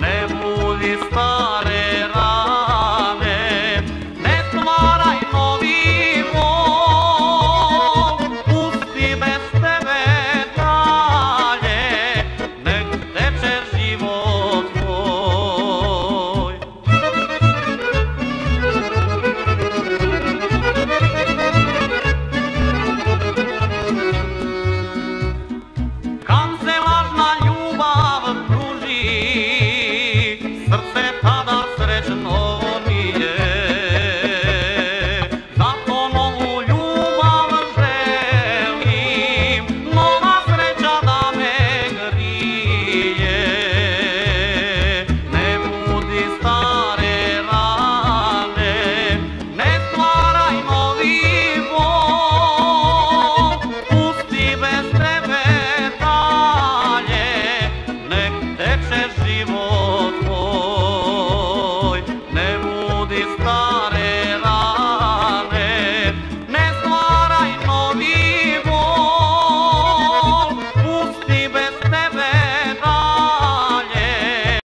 Ne muistamaan. this stars.